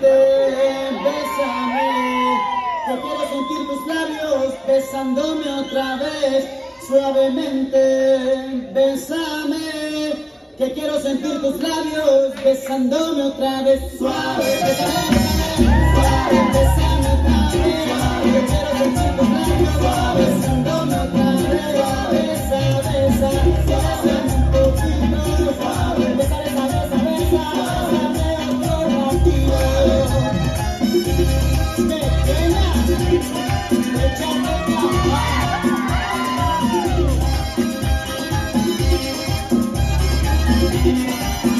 fuerte, bésame. Yo quiero sentir tus labios besándome otra vez, suavemente, bésame. Que quiero sentir tus labios besándome otra vez, suave, bésame, suave, bésame otra quiero sentir Thank you.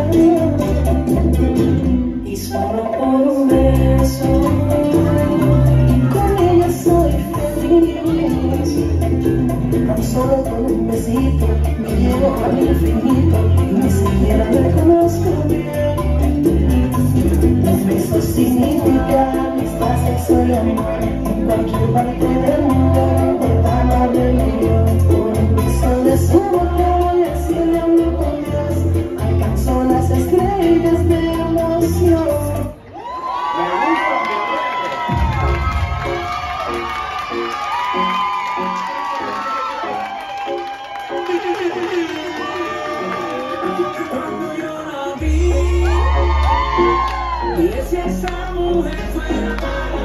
solo por un beso. Con ella soy feliz. Tan solo con un besito me llevo al infinito y ni siquiera me conozco bien. Los besos significan mis pases soy amor en cualquier parte del mundo. Y si esa mujer fuera para